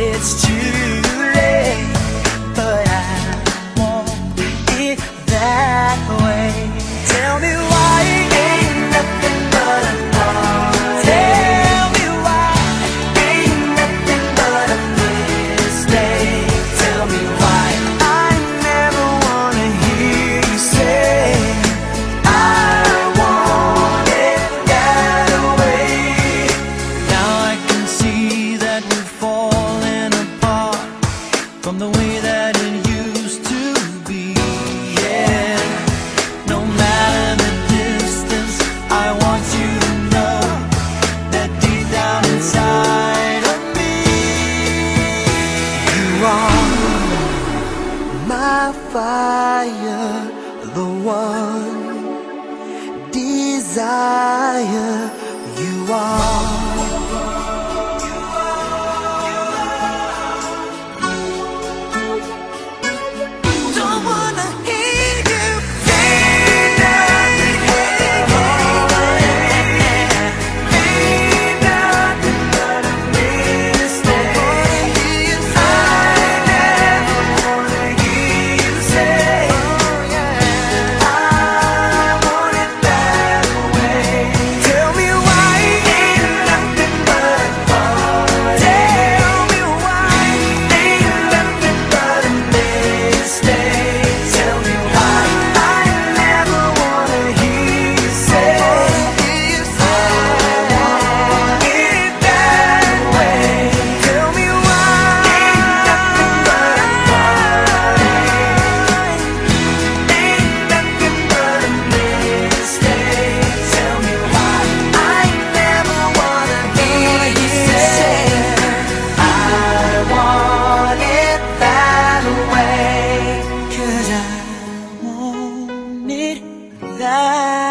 it's too fire, the one desire you are. that